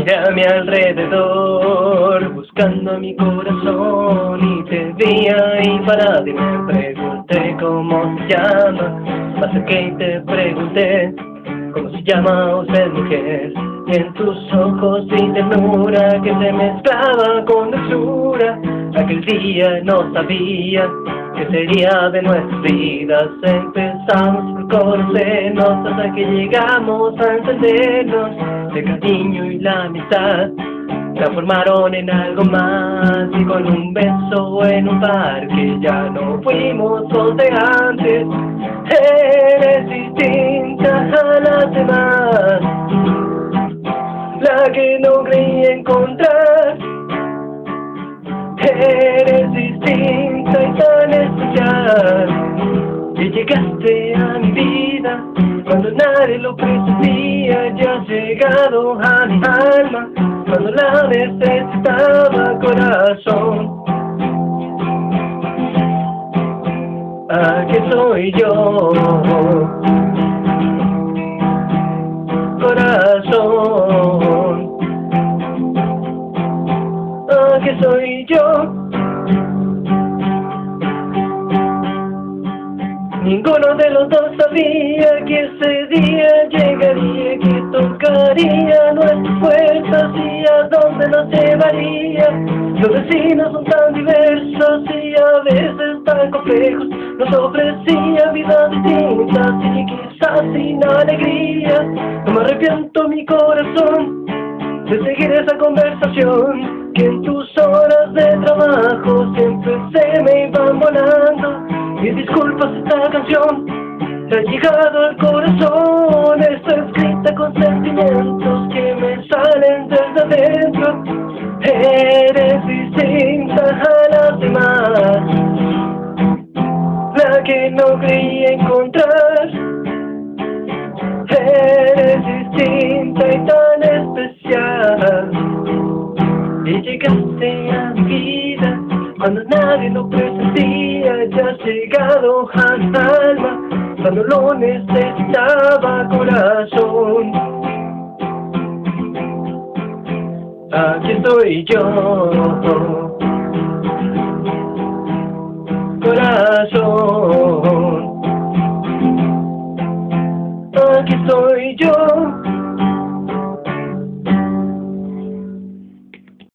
Miré a mi alrededor buscando mi corazón y te vi ahí parada y me pregunté cómo se llama. Acerqué y te pregunté cómo se llama usted mujer. Y en tus ojos y ternura que se mezclaba con dulzura. Aquel día no sabía qué sería de nuestras vidas. Empezamos por conocernos hasta que llegamos a entendernos. El cariño y la amistad transformaron en algo más y con un beso en un parque ya no fuimos los de antes. Eres distinta a las demás, la que no creí encontrar. Eres distinta y tan especial y llegaste a mi vida cuando nadie lo presentía. Ya has llegado a mi alma cuando la necesitaba corazón. Aquí soy yo, corazón. Aquí soy yo. Ninguno de los dos sabía que ese día llegaría, Los vecinos son tan diversos y a veces tan complejos, nos ofrecía vidas distintas y quizás sin alegría. No me arrepiento mi corazón de seguir esa conversación que en tus horas de trabajo siempre se me iban volando. Y disculpas esta canción te ha llegado al corazón, está escrita con sentimientos que no creí encontrar. Eres distinta y tan especial. Y llegaste a mi vida cuando nadie lo presentía. Ya has llegado al alma cuando lo necesitaba corazón. Aquí estoy yo. Corazón. soy yo.